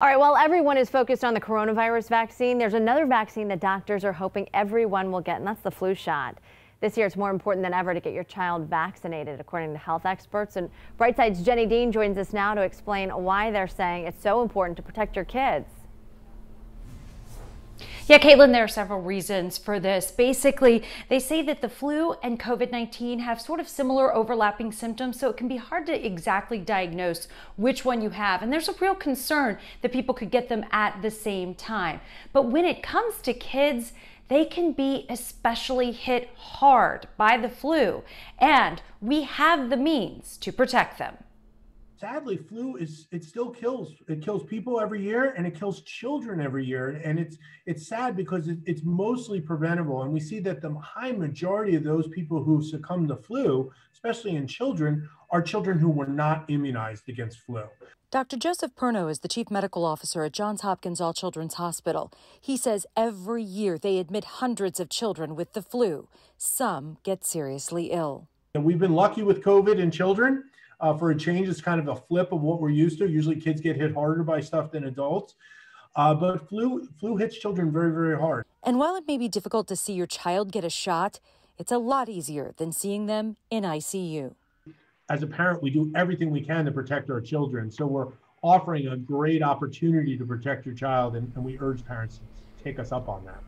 All right, while everyone is focused on the coronavirus vaccine, there's another vaccine that doctors are hoping everyone will get, and that's the flu shot. This year, it's more important than ever to get your child vaccinated, according to health experts. And Brightside's Jenny Dean joins us now to explain why they're saying it's so important to protect your kids. Yeah, Caitlin, there are several reasons for this. Basically, they say that the flu and COVID 19 have sort of similar overlapping symptoms, so it can be hard to exactly diagnose which one you have. And there's a real concern that people could get them at the same time. But when it comes to kids, they can be especially hit hard by the flu, and we have the means to protect them sadly flu is it still kills it kills people every year and it kills children every year and it's it's sad because it, it's mostly preventable and we see that the high majority of those people who succumb to flu especially in children are children who were not immunized against flu Dr. Joseph Perno is the chief medical officer at Johns Hopkins All Children's Hospital. He says every year they admit hundreds of children with the flu. Some get seriously ill. And we've been lucky with COVID in children uh, for a change. It's kind of a flip of what we're used to. Usually kids get hit harder by stuff than adults. Uh, but flu flu hits children very very hard. And while it may be difficult to see your child get a shot, it's a lot easier than seeing them in ICU. As a parent, we do everything we can to protect our children. So we're offering a great opportunity to protect your child, and, and we urge parents to take us up on that.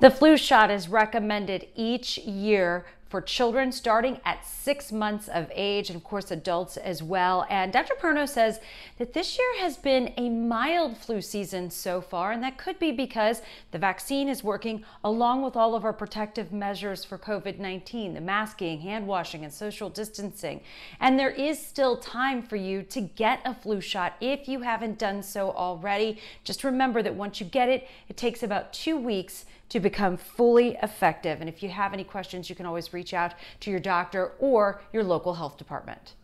The flu shot is recommended each year for children starting at six months of age, and of course, adults as well. And Dr. Perno says that this year has been a mild flu season so far, and that could be because the vaccine is working along with all of our protective measures for COVID 19 the masking, hand washing, and social distancing. And there is still time for you to get a flu shot if you haven't done so already. Just remember that once you get it, it takes about two weeks to become fully effective. And if you have any questions, you can always reach out to your doctor or your local health department.